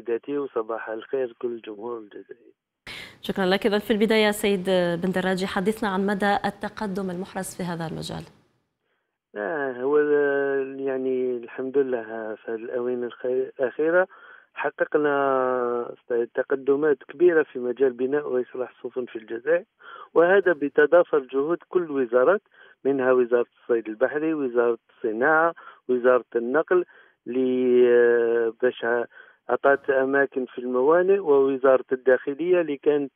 سيداتي وصباح الخير كل الجمهور الجزائري شكرا لك. إذا في البداية سيد بن دراجي حدثنا عن مدى التقدم المحرز في هذا المجال. آه هو يعني الحمد لله في الآونة الأخيرة حققنا تقدمات كبيرة في مجال بناء وإصلاح السفن في الجزائر وهذا بتضافر جهود كل وزارات منها وزارة الصيد البحري وزارة الصناعة وزارة النقل باش أعطت أماكن في الموانئ ووزارة الداخلية اللي كانت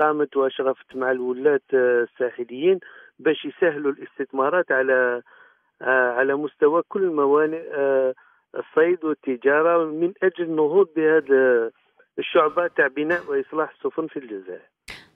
قامت وأشرفت مع الولاة الساحليين باش يسهلوا الاستثمارات على على مستوى كل موانئ الصيد والتجارة من أجل النهوض بهذا الشعبة تاع بناء وإصلاح السفن في الجزائر.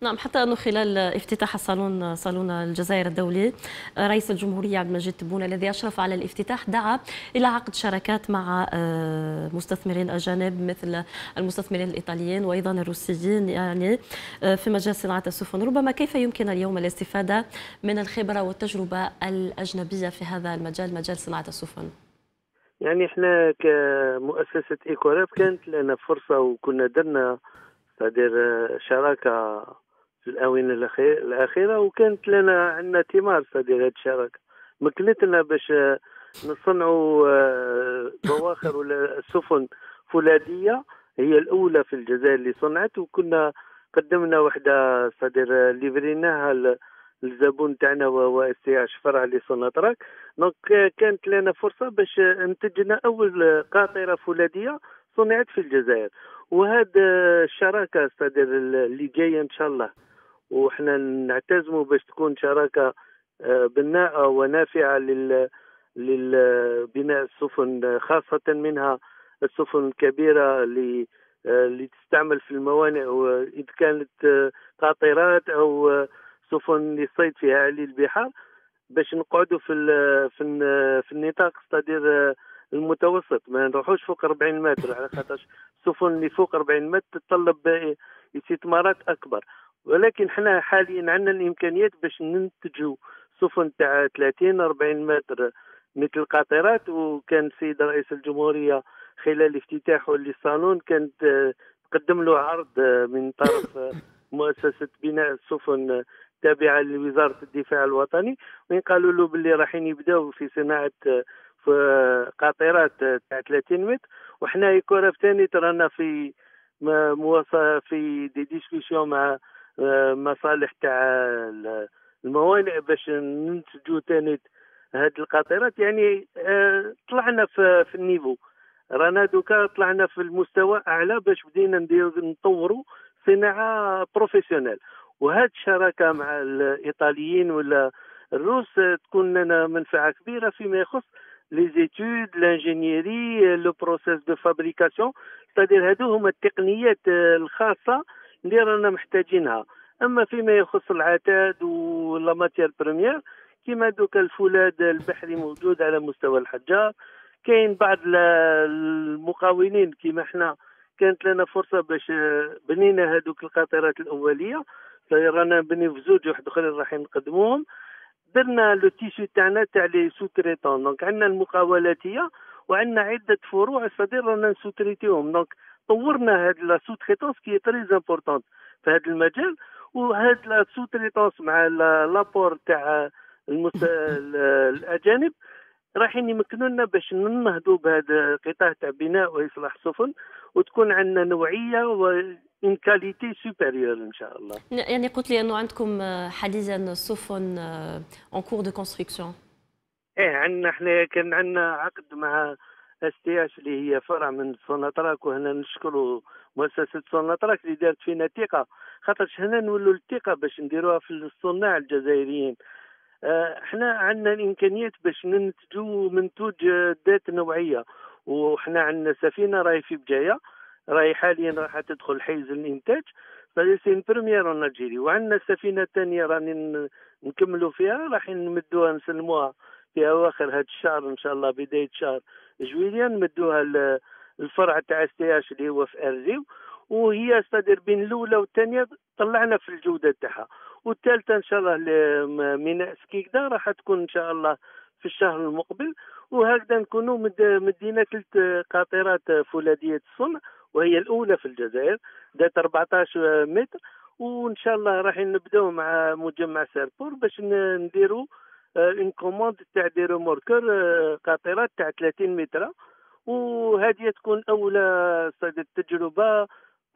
نعم حتى أنه خلال افتتاح الصالون صالون الجزائر الدولي رئيس الجمهورية عبد المجيد تبون الذي أشرف على الافتتاح دعا إلى عقد شراكات مع آه، مستثمرين أجانب مثل المستثمرين الإيطاليين وأيضا الروسيين يعني آه، في مجال صناعة السفن. ربما كيف يمكن اليوم الاستفادة من الخبرة والتجربة الأجنبية في هذا المجال مجال صناعة السفن؟ يعني إحنا كمؤسسة ايكوراف كانت لنا فرصة وكنا درنا آه، شراكة في الآونة الأخيرة وكانت لنا عندنا ثمار صديق هذه الشراكة. مكنتنا باش نصنعوا آه، بواخر ولا سفن فولاذية. هي الأولى في الجزائر اللي صنعت وكنا قدمنا وحدة صدير ليفريناها الزبون تاعنا وهو STH فرع لسوناتراك donc كانت لنا فرصة باش انتجنا أول قاطرة فولاذية صنعت في الجزائر. وهذا الشراكة صدر اللي جاية إن شاء الله. وحنا نعتزموا باش تكون شراكة آه، بناءه ونافعة لل للبناء السفن خاصة منها السفن الكبيرة اللي آه، اللي تستعمل في الموانئ وإذا كانت آه، قاطرات أو سفن للصيد في أعالي البحار باش نقعدوا في في في النطاق استدير المتوسط. ما نروحوش فوق 40 متر على خاطر السفن اللي فوق 40 متر تتطلب استثمارات أكبر. ولكن إحنا حاليا عندنا الإمكانيات باش ننتجوا سفن تاع 30 40 متر مثل القاطرات وكان السيد رئيس الجمهورية خلال افتتاحه للصالون كانت تقدم له عرض من طرف مؤسسة بناء السفن تابعه لوزارة الدفاع الوطني. وين قالوا له باللي رايحين يبداو في صناعة في قاطرات تاع 30 متر. وحنا يكورف ثاني ترانا في في des discussions مع مصالح تاع الموانئ باش ننتجوا ثاني هاد القاطرات يعني آه، طلعنا في, في ال niveau. رانا دوكا طلعنا في المستوى أعلى باش بدينا نديرو نطوروا صناعة professionnelle وهاد الشراكة مع الإيطاليين ولا الروس تكون لنا منفعة كبيرة فيما يخص les études l'ingénierie le process de fabrication c'est-à-dire هادو هما التقنيات الخاصة اللي رانا محتاجينها. أما فيما يخص العتاد ولا matière première كيما دوك الفولاذ البحري موجود على مستوى الحجار كاين بعض المقاولين كيما إحنا كانت لنا فرصة باش بنينا هذوك القاطرات الأولية. رانا بني في زوج واحد أخرين راح نقدموهم درنا le tissu تاعنا تاع les sous-traitants donc عندنا المقاولاتية وعندنا عدة فروع c'est-à-dire رانا نسوتريتيهم. donc طورنا هاد la sous-traitance qui très important في هذا المجال وهاد la sous-traitance مع l'apport تاع الأجانب رايحين يمكنونا باش ننهضوا بهذا القطاع تاع بناء وإصلاح السفن وتكون عندنا نوعية و une qualité supérieure إن شاء الله. يعني قلت لي إنه عندكم حاليا سفن en cours de construction إيه عندنا إحنا كان عندنا عقد مع STH اللي هي فرع من سوناتراك وهنا نشكروا مؤسسة سوناتراك اللي دارت فينا ثقه خاطر هنا نولوا الثقة باش نديروها في الصناع الجزائريين. آه، إحنا عندنا الإمكانيات باش ننتجوا منتوج ذات نوعية وحنا عندنا سفينة راهي في بجاية راهي حاليا راح تدخل حيز الإنتاج c'est première une وعندنا السفينه الثانية راني نكملوا فيها راح نمدوها نسلموها في أواخر هذا الشهر إن شاء الله بداية شهر جويليا نمدوها الفرع تاع اس اللي هو في أرزيو وهي c'est-à-dire بين الأولى والثانية طلعنا في الجودة تاعها. والثالثة إن شاء الله ميناء سكيكدا راح تكون إن شاء الله في الشهر المقبل. وهكذا نكونوا مدينا ثلاث قاطرات فولاذيه الصنع وهي الأولى في الجزائر ذات 14 متر. وإن شاء الله راح نبدأو مع مجمع SERPORT باش نديروا une commande تاع des remorqueurs قاطرات تاع 30 متر. وهذه تكون أولى تجربه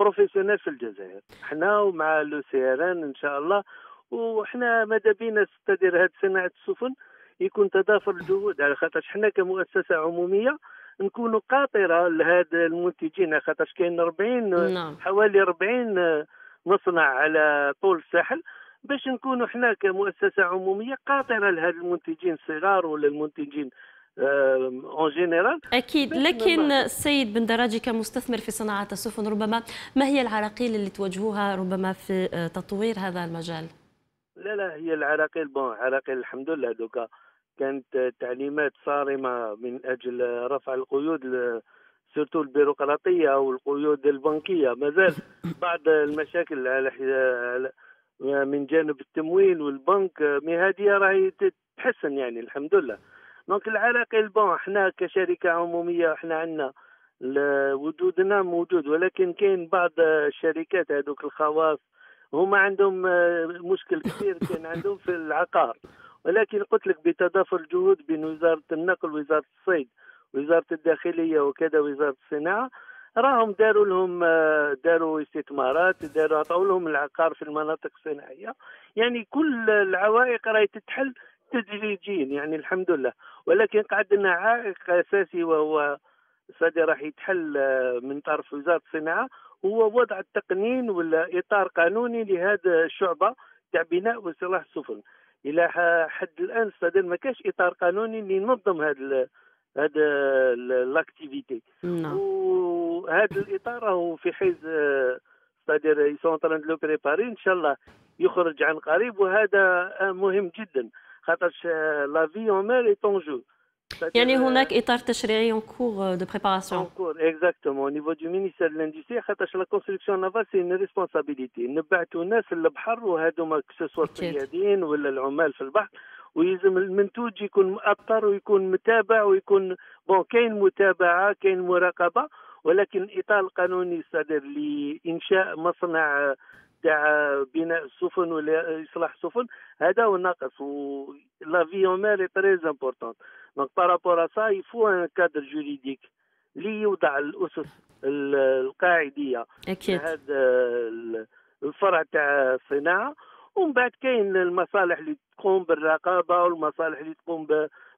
professionnelle في الجزائر. إحنا ومع le CRN إن شاء الله. وحنا ماذا بينا تدير هذه صناعة السفن؟ يكون تضافر الجهود على خاطر حنا كمؤسسة عمومية نكونوا قاطرة لهاد المنتجين على خاطر كاين 40 نعم. حوالي 40 مصنع على طول الساحل. باش نكونوا حنا كمؤسسة عمومية قاطره لهاد المنتجين الصغار ولا المنتجين en آه، général أكيد. لكن السيد بن دراجي كمستثمر في صناعة السفن ربما ما هي العراقيل اللي تواجهوها ربما في آه، تطوير هذا المجال؟ لا لا هي العراقيل. bon عراقيل الحمد لله. دوكا كانت تعليمات صارمة من أجل رفع القيود surtout البيروقراطية أو القيود البنكية. مازال بعض المشاكل على من جانب التمويل والبنك هذه راهي تتحسن يعني الحمد لله. donc العراقيل bon إحنا كشركة عمومية إحنا عندنا وجودنا موجود ولكن كاين بعض الشركات هذوك الخواص هما عندهم مشكل كبير كان عندهم في العقار. ولكن قلت لك بتضافر الجهود بين وزارة النقل ووزاره الصيد وزارة الداخلية وكذا وزارة الصناعة. راهم داروا لهم داروا استثمارات داروا عطوا لهم العقار في المناطق الصناعية. يعني كل العوائق راهي تتحل تدريجيا يعني الحمد لله. ولكن قعد لنا عائق أساسي وهو c'est-à-dire راح يتحل من طرف وزارة الصناعة. هو وضع التقنين ولا اطار قانوني لهذا الشعبة تاع بناء وصلاح السفن. إلى حد الآن c'est-à-dire ما كاش إطار قانوني اللي ينظم هذا هذا l'activité نعم. وهذا الإطار راهو في حيز c'est-à-dire ils sont en train de le préparer ان شاء الله يخرج عن قريب وهذا مهم جدا خاطرش la vie en mer est en jeu يعني هناك إطار تشريعي cours de préparation. en cours exactement. Au niveau du ministère de l'industrie خاطرش la construction navale c'est une responsabilité نبعثوا ناس للبحر وهذوما que ce soit الصيادين ولا العمال في البحر ويلزم المنتوج يكون مؤطر ويكون متابع ويكون bon كاين متابعة كاين مراقبة ولكن الاطار القانوني c'est-à-dire لإنشاء مصنع تاع بناء السفن ولا إصلاح السفن. هذا هو الناقص و la vie en mer très important donc par rapport à ça il faut un cadre juridique اللي يوضع الأسس القاعدية. أكيد. هذا الفرع تاع الصناعه ومن بعد كاين المصالح اللي تقوم بالرقابة والمصالح اللي تقوم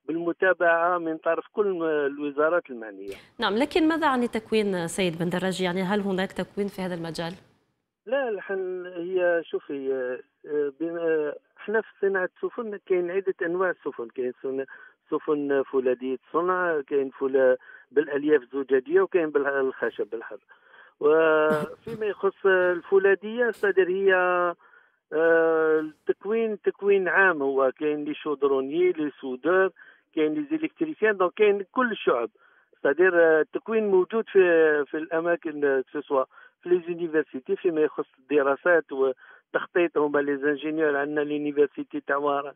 بالمتابعة من طرف كل الوزارات المعنية. نعم لكن ماذا عن التكوين سيد بن دراجي يعني هل هناك تكوين في هذا المجال؟ لا الحين هي شوفي آه، إحنا في صناعة السفن كاين عدة أنواع السفن كاين سفن فولاذيه الصنع كاين فولا بالألياف الزجاجية وكاين بالخشب بالحر وفيما يخص الفولاذيه c'est-à-dire هي التكوين آه، تكوين عام هو. كاين les chaudronniers les soudeurs كاين les électriciens donc كاين كل الشعب c'est-à-dire التكوين موجود في في الأماكن سواء في les universités فيما يخص الدراسات والتخطيط هما les ingénieurs عندنا l'université تاع وهران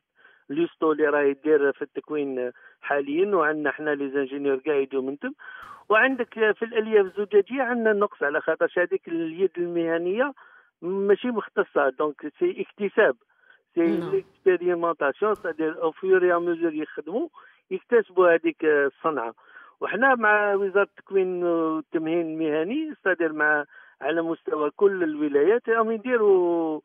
l'USTO اللي راه يدير في التكوين حاليا وعندنا حنا les ingénieurs كاع يجوا من تم. وعندك في الألياف الزجاجية عندنا نقص على خاطر هذيك اليد المهنية ماشي مختصه donc c'est اكتساب. c'est expérimentation c'est-à-dire au fur et à mesure يخدموا يكتسبوا هذيك الصنعة. وحنا مع وزارة التكوين والتمهين المهني سادير مع على مستوى كل الولايات راهم يديروا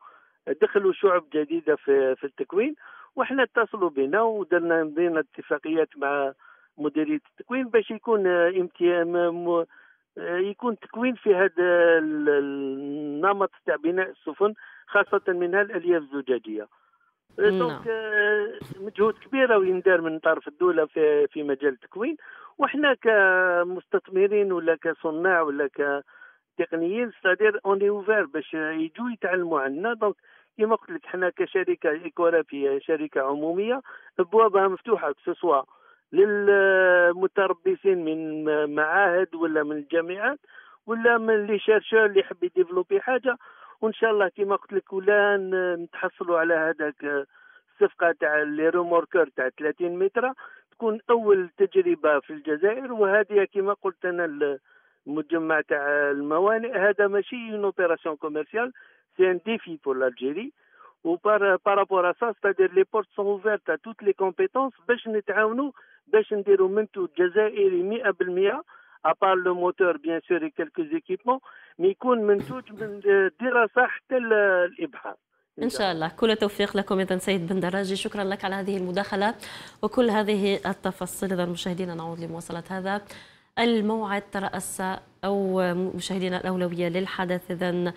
دخلوا شعب جديدة في في التكوين. وحنا اتصلوا بنا ودرنا بينا اتفاقيات مع مديرية التكوين باش يكون امتيان يكون تكوين في هذا النمط تاع بناء السفن خاصة منها الالياف الزجاجية. دونك نعم. مجهود كبير ويندار من طرف الدولة في في مجال التكوين. وحنا كمستثمرين ولا كصناع ولا ك تقنيين c'est-à-dire on est ouverts باش يجوا يتعلموا عندنا donc كيما قلت لك حنا كشركة ايكورابيه شركة عمومية ابوابها مفتوحة سواء للمتربصين من معاهد ولا من الجامعات ولا من les chercheurs اللي يحب يديفلوبي حاجة. وإن شاء الله كيما قلت لك ولا نتحصلوا على هذاك الصفقة تاع les remorqueurs تاع 30 متر تكون أول تجربة في الجزائر. وهذه كما قلت أنا المجمع تاع الموانئ هذا ماشي une opération commerciale c'est un défi pour l'Algérie و par par rapport à ça c'est-à-dire les portes sont ouvertes à toutes les compétences باش نتعاونوا باش نديروا منتوج جزائري 100% à part le moteur bien sûr quelques équipements mais يكون منتوج من دراسة حتى الابحاث إن شاء الله. كل التوفيق لكم إذا سيد بن دراجي. شكرا لك على هذه المداخلة. وكل هذه التفاصيل إذا مشاهدينا نعود لمواصلة هذا الموعد ترأس أو مشاهدينا الأولوية للحدث إذا.